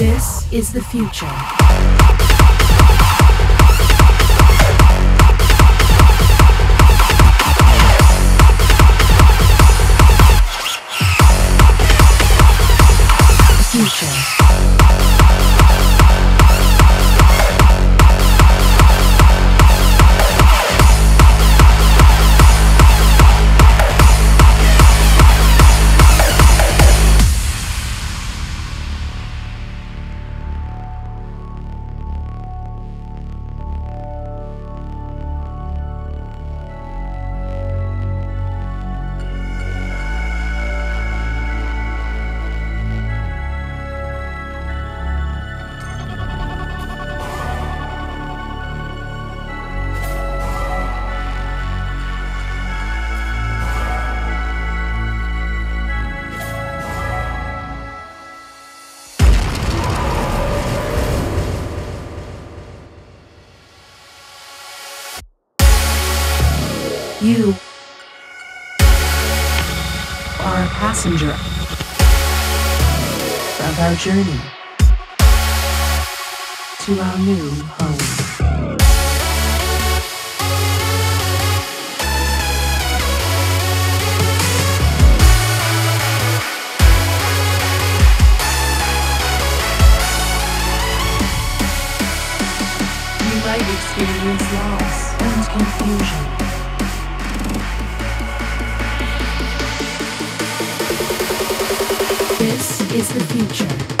is the future. Future. You are a passenger of our journey to our new home. You might experience loss is the future.